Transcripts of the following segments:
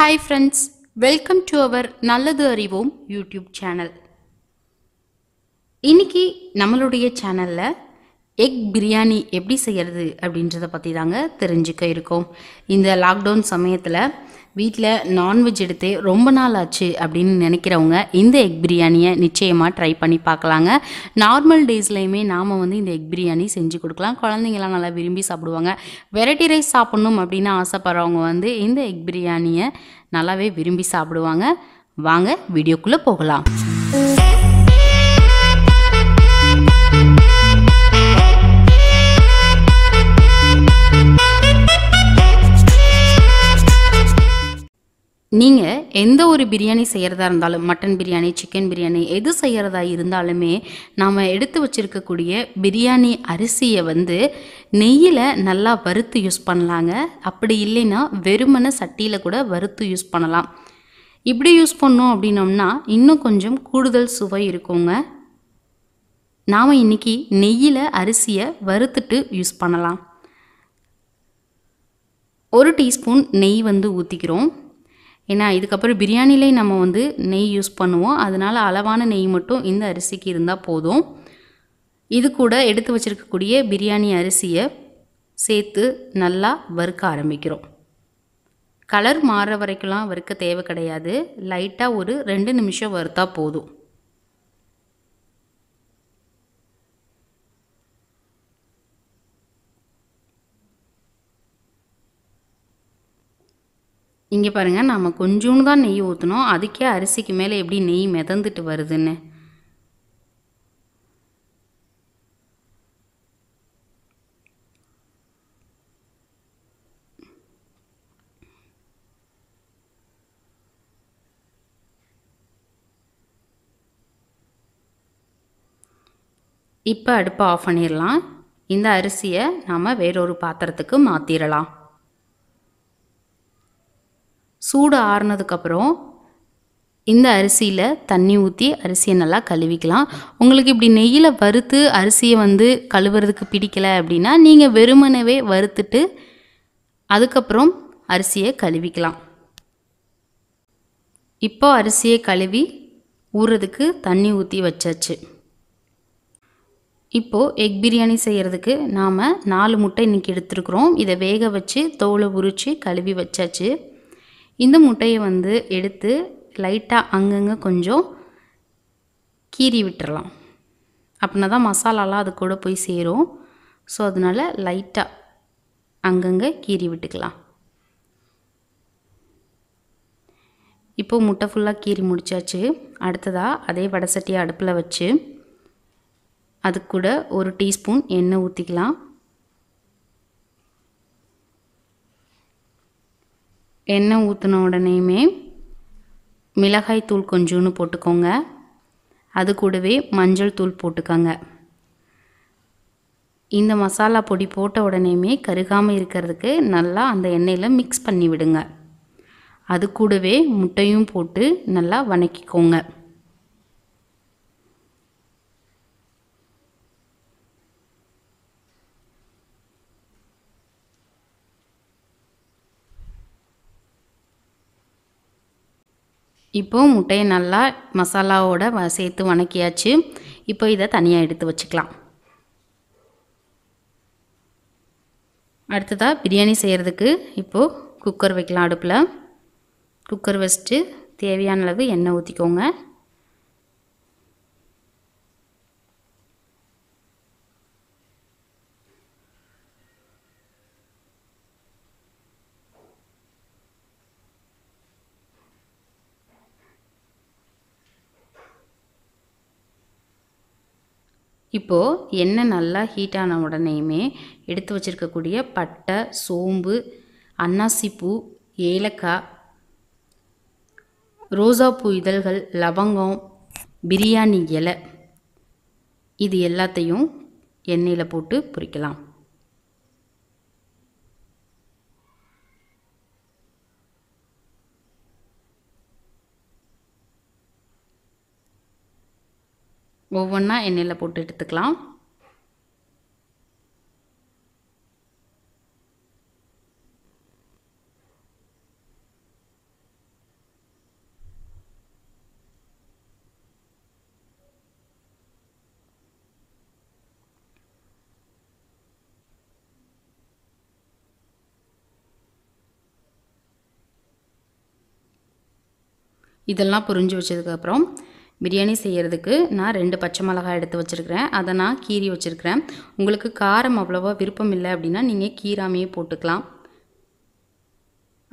Hi friends welcome to our நல்லது அறிவோம் YouTube channel இன்னைக்கு நம்மளுடைய சேனலில் எக் பிரியாணி எப்படி செய்கிறது அப்படின்றத பற்றி தாங்க தெரிஞ்சுக்க இருக்கோம். இந்த லாக்டவுன் சமயத்தில் வீட்டில் நான்வெஜ் எடுத்தே ரொம்ப நாள் ஆச்சு அப்படின்னு நினைக்கிறவங்க இந்த எக் பிரியாணியை நிச்சயமாக ட்ரை பண்ணி பார்க்கலாங்க. நார்மல் டேஸ்லையுமே நாம் வந்து இந்த எக் பிரியாணி செஞ்சு கொடுக்கலாம். குழந்தைங்களாம் நல்லா விரும்பி சாப்பிடுவாங்க. வெரைட்டி ரைஸ் சாப்பிட்ணும் அப்படின்னு ஆசைப்பட்றவங்க வந்து இந்த எக் பிரியாணியை நல்லாவே விரும்பி சாப்பிடுவாங்க. வாங்க வீடியோக்குள்ளே போகலாம். நீங்கள் எந்த ஒரு பிரியாணி செய்கிறதா இருந்தாலும் மட்டன் பிரியாணி சிக்கன் பிரியாணி எது செய்கிறதா இருந்தாலுமே நாம் எடுத்து வச்சிருக்கக்கூடிய பிரியாணி அரிசியை வந்து நெய்யில் நல்லா வறுத்து யூஸ் பண்ணலாங்க. அப்படி இல்லைன்னா வெறுமனை சட்டியில் கூட வறுத்து யூஸ் பண்ணலாம். இப்படி யூஸ் பண்ணோம் அப்படின்னோம்னா இன்னும் கொஞ்சம் கூடுதல் சுவை இருக்குங்க. நாம் இன்றைக்கி நெய்யில் அரிசியை வறுத்துட்டு யூஸ் பண்ணலாம். ஒரு டீஸ்பூன் நெய் வந்து ஊற்றிக்கிறோம் ஏன்னா இதுக்கப்புறம் பிரியாணிலே நம்ம வந்து நெய் யூஸ் பண்ணுவோம். அதனால் அளவான நெய் மட்டும் இந்த அரிசிக்கு இருந்தால் போதும். இது கூட எடுத்து வச்சுருக்கக்கூடிய பிரியாணி அரிசியை சேர்த்து நல்லா வறுக்க ஆரம்பிக்கிறோம். கலர் மாறுற வரைக்கும்லாம் வறுக்க தேவை கிடையாது. லைட்டாக ஒரு ரெண்டு நிமிஷம் வறுத்தா போதும். இங்கே பாருங்கள் நம்ம கொஞ்சோண்டு தான் நெய் ஊற்றணும் அதுக்கே அரிசிக்கு மேலே எப்படி நெய் மிதந்துட்டு வருதுன்னு. இப்போ அடுப்பை ஆஃப் பண்ணிடலாம் இந்த அரிசியை நாம் வேறொரு பாத்திரத்துக்கு மாற்றிடலாம் சூடு ஆறுனதுக்கப்புறம் இந்த அரிசியில் தண்ணி ஊற்றி அரிசியை நல்லா கழுவிக்கலாம். உங்களுக்கு இப்படி நெய்யில் வறுத்து அரிசியை வந்து கழுவுறதுக்கு பிடிக்கலை அப்படின்னா நீங்கள் வெறுமனவே வறுத்துட்டு அதுக்கப்புறம் அரிசியை கழுவிக்கலாம். இப்போ அரிசியை கழுவி ஊறுறதுக்கு தண்ணி ஊற்றி வச்சாச்சு. இப்போது எக் பிரியாணி செய்கிறதுக்கு நாம் நாலு முட்டை இன்றைக்கி எடுத்துருக்குறோம். இதை வேக வச்சு தோலை உரித்து கழுவி வச்சாச்சு. இந்த முட்டையை வந்து எடுத்து லைட்டாக அங்கங்கே கொஞ்சம் கீறி விட்டுறலாம். அப்படின்னா தான் மசாலாலாம் அது கூட போய் சேரும். ஸோ அதனால் லைட்டாக அங்கங்கே கீறி விட்டுக்கலாம். இப்போது முட்டை ஃபுல்லாக கீறி முடிச்சாச்சு. அடுத்ததாக அதே வடை சட்டியை அடுப்பில் வச்சு அது கூட ஒரு டீஸ்பூன் எண்ணெய் ஊற்றிக்கலாம் எண்ணெய் ஊற்றின உடனேயுமே மிளகாய் தூள் கொஞ்சோன்னு போட்டுக்கோங்க. அது கூடவே மஞ்சள் தூள் போட்டுக்கோங்க. இந்த மசாலா பொடி போட்ட உடனேயுமே கருகாமல் இருக்கிறதுக்கு நல்லா அந்த எண்ணெயில் மிக்ஸ் பண்ணி விடுங்க. அது கூடவே முட்டையும் போட்டு நல்லா வணக்கிக்கோங்க. இப்போது முட்டையை நல்லா மசாலாவோட வ சேர்த்து வணக்கியாச்சு. இப்போ இதை தனியாக எடுத்து வச்சுக்கலாம். அடுத்ததாக பிரியாணி செய்கிறதுக்கு இப்போது குக்கர் வைக்கலாம் அடுப்பில். குக்கர் வச்சுட்டு தேவையான அளவு எண்ணெய் ஊற்றிக்கோங்க இப்போது எண்ணெய் நல்லா ஹீட் ஆன உடனேயுமே எடுத்து வச்சுருக்கக்கூடிய பட்டை சோம்பு அன்னாசிப்பூ ஏலக்காய் ரோஜாப்பூ இதழ்கள் லவங்கம் பிரியாணி இலை இது எல்லாத்தையும் எண்ணெயில் போட்டு பொரிக்கலாம். ஒவ்வொன்றா எண்ணெயில் போட்டு எடுத்துக்கலாம். இதெல்லாம் புரிஞ்சு வச்சதுக்கப்புறம் பிரியாணி செய்கிறதுக்கு நான் ரெண்டு பச்சை மிளகாய் எடுத்து வச்சுருக்கிறேன். அதை நான் கீறி வச்சுருக்கிறேன். உங்களுக்கு காரம் அவ்வளோவா விருப்பம் இல்லை அப்படின்னா நீங்கள் கீராமையே போட்டுக்கலாம்.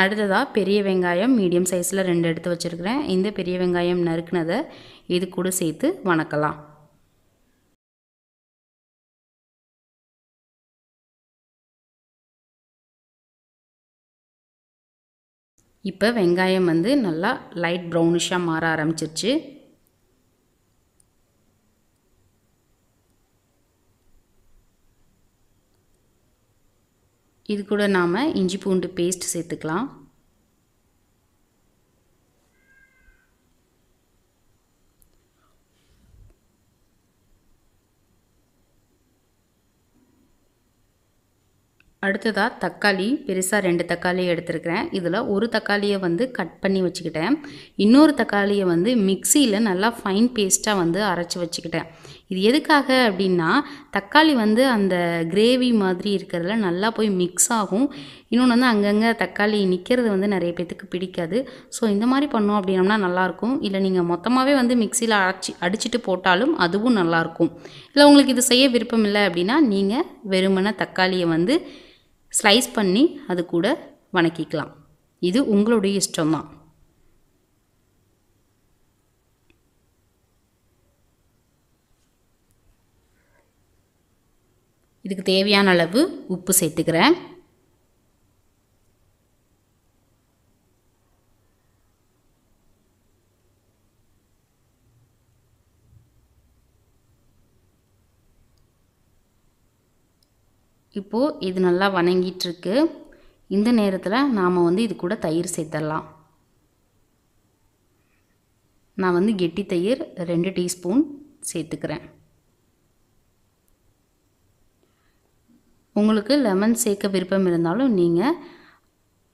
அடுத்ததாக பெரிய வெங்காயம் மீடியம் சைஸில் ரெண்டு எடுத்து வச்சுருக்கிறேன். இந்த பெரிய வெங்காயம் நறுக்குனதை இது கூட சேர்த்து வணக்கலாம். இப்போ வெங்காயம் வந்து நல்லா லைட் ப்ரௌனிஷாக மாற ஆரம்பிச்சிருச்சு. இது கூட நாம் இஞ்சி பூண்டு பேஸ்ட் சேர்த்துக்கலாம். அடுத்ததாக தக்காளி பெருசாக ரெண்டு தக்காளி எடுத்துருக்கிறேன். இதில் ஒரு தக்காளியை வந்து கட் பண்ணி வச்சுக்கிட்டேன். இன்னொரு தக்காளியை வந்து மிக்சியில் நல்லா ஃபைன் பேஸ்ட்டாக வந்து அரைச்சி வச்சுக்கிட்டேன். இது எதுக்காக அப்படின்னா தக்காளி வந்து அந்த கிரேவி மாதிரி இருக்கிறதுல நல்லா போய் மிக்ஸ் ஆகும். இன்னொன்று வந்து அங்கங்கே தக்காளி நிற்கிறது வந்து நிறைய பேத்துக்கு பிடிக்காது. ஸோ இந்த மாதிரி பண்ணோம் அப்படின்னம்னா நல்லாயிருக்கும். இல்லை நீங்கள் மொத்தமாகவே வந்து மிக்சியில் அரைச்சி அடிச்சுட்டு போட்டாலும் அதுவும் நல்லாயிருக்கும். இல்லை உங்களுக்கு இது செய்ய விருப்பம் இல்லை அப்படின்னா நீங்கள் வெறுமன தக்காளியை வந்து ஸ்லைஸ் பண்ணி அது கூட வணக்கிக்கலாம். இது உங்களுடைய இஷ்டம்தான். இதுக்கு தேவையான அளவு உப்பு சேர்த்துக்கிறேன். இப்போது இது நல்லா வணங்கிட்டுருக்கு. இந்த நேரத்தில் நாம் வந்து இது கூட தயிர் சேர்த்துடலாம் நான் வந்து கெட்டி தயிர் ரெண்டு டீஸ்பூன் சேர்த்துக்கிறேன். உங்களுக்கு லெமன் சேர்க்க விருப்பம் இருந்தாலும் நீங்கள்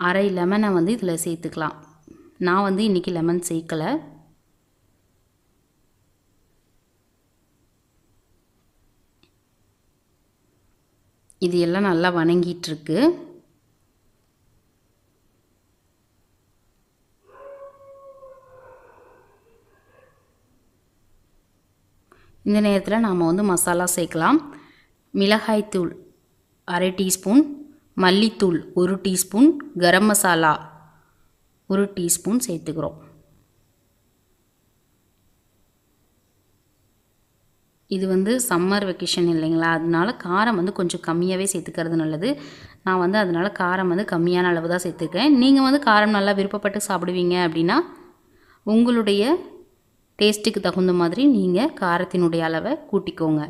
அரை லெமனை வந்து இதில் சேர்த்துக்கலாம். நான் வந்து இன்றைக்கி லெமன் சேர்க்கலை. இது எல்லாம் நல்லா வணங்கிட்டுருக்கு. இந்த நேரத்தில் நாம் வந்து மசாலா சேர்க்கலாம். மிளகாய்த்தூள் அரை டீஸ்பூன் மல்லித்தூள் ஒரு டீஸ்பூன் கரம் மசாலா ஒரு டீஸ்பூன் சேர்த்துக்கிறோம். இது வந்து சம்மர் வெக்கேஷன் இல்லைங்களா? அதனால காரம் வந்து கொஞ்சம் கம்மியாகவே சேர்த்துக்கிறது நல்லது. நான் வந்து அதனால் காரம் வந்து கம்மியான அளவு தான் சேர்த்துருக்கேன் நீங்கள் வந்து காரம் நல்லா விருப்பப்பட்டு சாப்பிடுவீங்க அப்படின்னா உங்களுடைய டேஸ்ட்டுக்கு தகுந்த மாதிரி நீங்கள் காரத்தினுடைய அளவை கூட்டிக்கோங்க.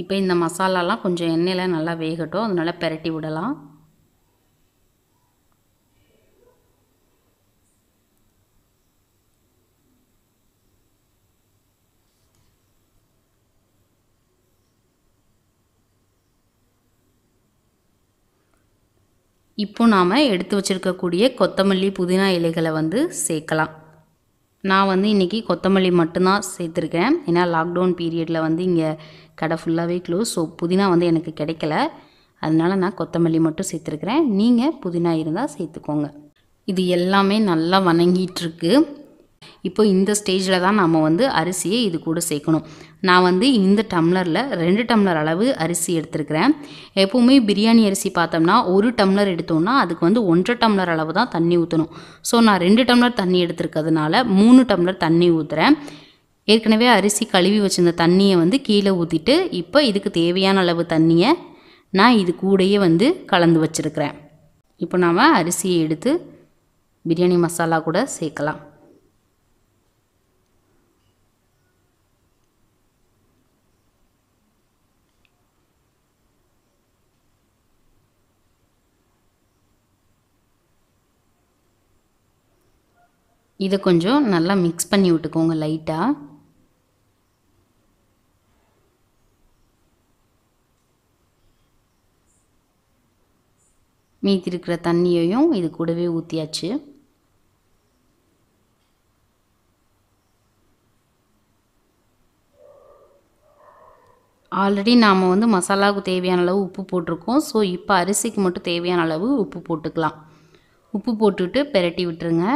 இப்போ இந்த மசாலாலாம் கொஞ்சம் எண்ணெயில் நல்லா வேகட்டும். அதனால் பெரட்டி விடலாம். இப்போ நாம் எடுத்து வச்சுருக்கக்கூடிய கொத்தமல்லி புதினா இலைகளை வந்து சேர்க்கலாம். நான் வந்து இன்றைக்கி கொத்தமல்லி மட்டும்தான் சேர்த்துருக்கேன். ஏன்னா லாக்டவுன் பீரியடில் வந்து இங்கே கடை ஃபுல்லாகவே க்ளோஸ் ஸோ புதினா வந்து எனக்கு கிடைக்கல. அதனால நான் கொத்தமல்லி மட்டும் சேர்த்துருக்கிறேன். நீங்கள் புதினா இருந்தால் சேர்த்துக்கோங்க. இது எல்லாமே நல்லா வணங்கிட்டுருக்கு இப்போ இந்த ஸ்டேஜில் தான் நம்ம வந்து அரிசியை இது கூட சேர்க்கணும். நான் வந்து இந்த டம்ளரில் ரெண்டு டம்ளர் அளவு அரிசி எடுத்துருக்கிறேன். எப்போவுமே பிரியாணி அரிசி பார்த்தோம்னா ஒரு டம்ளர் எடுத்தோம்னா அதுக்கு வந்து ஒன்றரை டம்ளர் அளவு தான் தண்ணி ஊற்றணும் ஸோ நான் ரெண்டு டம்ளர் தண்ணி எடுத்துருக்கிறதுனால மூணு டம்ளர் தண்ணி ஊற்றுறேன் ஏற்கனவே அரிசி கழுவி வச்சிருந்த தண்ணியை வந்து கீழே ஊற்றிட்டு இப்போ இதுக்கு தேவையான அளவு தண்ணியை நான் இது கூடயே வந்து கலந்து வச்சுருக்கிறேன். இப்போ நாம் அரிசியை எடுத்து பிரியாணி மசாலா கூட சேர்க்கலாம். இதை கொஞ்சம் நல்லா மிக்ஸ் பண்ணி விட்டுக்கோங்க லைட்டாக மீதி இருக்கிற தண்ணியையும் இது கூடவே ஊற்றியாச்சு ஆல்ரெடி நாம் வந்து மசாலாவுக்கு தேவையான அளவு உப்பு போட்டிருக்கோம். ஸோ இப்போ அரிசிக்கு மட்டும் தேவையான அளவு உப்பு போட்டுக்கலாம். உப்பு போட்டுட்டு பெரட்டி விட்டுருங்க.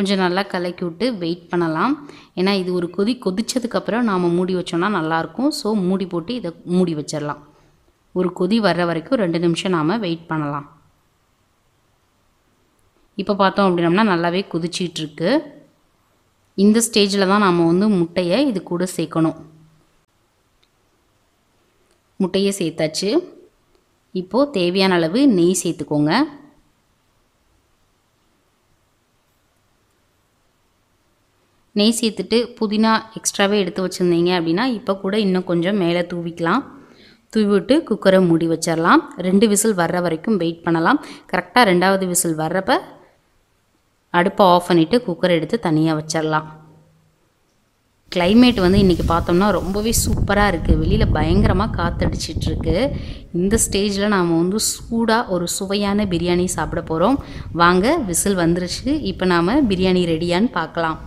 கொஞ்சம் நல்லா கலக்கி விட்டு வெயிட் பண்ணலாம். ஏன்னா இது ஒரு கொதி கொதிச்சதுக்கப்புறம் நாம் மூடி வச்சோம்னா நல்லாயிருக்கும். ஸோ மூடி போட்டு இதை மூடி வச்சிடலாம் ஒரு கொதி வர்ற வரைக்கும் ரெண்டு நிமிஷம் நாம் வெயிட் பண்ணலாம். இப்போ பார்த்தோம் அப்படின்னம்னா நல்லாவே கொதிச்சிகிட்ருக்கு இந்த ஸ்டேஜில் தான் நாம் வந்து முட்டையை இது கூட சேர்க்கணும். முட்டையை சேர்த்தாச்சு. இப்போது தேவையான அளவு நெய் சேர்த்துக்கோங்க. நெய் சேர்த்துட்டு புதினா எக்ஸ்ட்ராவே எடுத்து வச்சுருந்தீங்க அப்படின்னா இப்போ கூட இன்னும் கொஞ்சம் மேலே தூவிக்கலாம். தூவி விட்டு குக்கரை மூடி வச்சிடலாம் ரெண்டு விசில் வர்ற வரைக்கும் வெயிட் பண்ணலாம். கரெக்டாக ரெண்டாவது விசில் வர்றப்ப அடுப்பை ஆஃப் பண்ணிவிட்டு குக்கரை எடுத்து தனியாக வச்சிடலாம் கிளைமேட் வந்து இன்றைக்கி பார்த்தோம்னா ரொம்பவே சூப்பராக இருக்குது வெளியில் பயங்கரமாக காற்றடிச்சிட்ருக்கு இந்த ஸ்டேஜில் நாம் வந்து சூடாக ஒரு சுவையான பிரியாணி சாப்பிட போகிறோம் வாங்க விசில் வந்துருச்சு. இப்போ நாம் பிரியாணி ரெடியான்னு பார்க்கலாம்.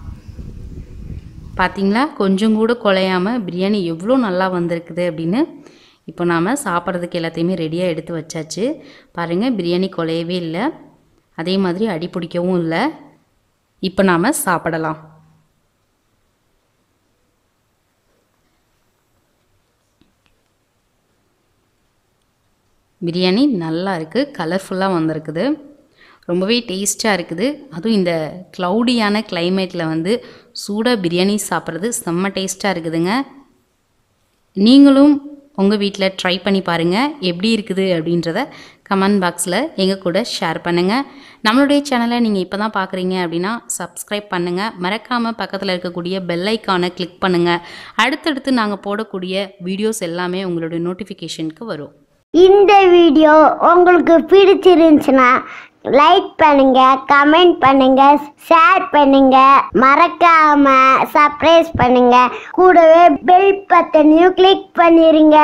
பார்த்தீங்களா கொஞ்சம் கூட குலையாமல் பிரியாணி எவ்வளோ நல்லா வந்திருக்குது அப்படின்னு இப்போ நாம் சாப்பிட்றதுக்கு எல்லாத்தையுமே ரெடியாக எடுத்து வச்சாச்சு. பாருங்கள் பிரியாணி குலையவே இல்லை. அதே மாதிரி அடி பிடிக்கவும் இல்லை. இப்போ நாம் சாப்பிடலாம். பிரியாணி நல்லா இருக்குது கலர்ஃபுல்லாக வந்திருக்குது. ரொம்பவே டேஸ்ட்டாக இருக்குது. அதுவும் இந்த க்ளவுடியான கிளைமேட்டில் வந்து சூடாக பிரியாணி சாப்பிட்றது செம்ம டேஸ்ட்டாக இருக்குதுங்க. நீங்களும் உங்கள் வீட்டில் ட்ரை பண்ணி பாருங்கள் எப்படி இருக்குது அப்படின்றத கமெண்ட் பாக்ஸில் எங்கள் கூட ஷேர் பண்ணுங்கள் நம்மளுடைய சேனலை நீங்கள் இப்போ தான் பார்க்குறீங்க அப்படின்னா சப்ஸ்கிரைப் பண்ணுங்கள் மறக்காமல் பக்கத்தில் இருக்கக்கூடிய பெல் ஐக்கானை கிளிக் பண்ணுங்கள் அடுத்தடுத்து நாங்கள் போடக்கூடிய வீடியோஸ் எல்லாமே உங்களுடைய நோட்டிஃபிகேஷனுக்கு வரும். இந்த வீடியோ உங்களுக்கு பிடிச்சிருந்துச்சுன்னா லைக் பண்ணுங்க கமெண்ட் பண்ணுங்க ஷேர் பண்ணுங்க. மறக்காம சர்ப்ரைஸ் பண்ணுங்க. கூடவே பெல் பட்டனையும் கிளிக் பண்ணிருங்க.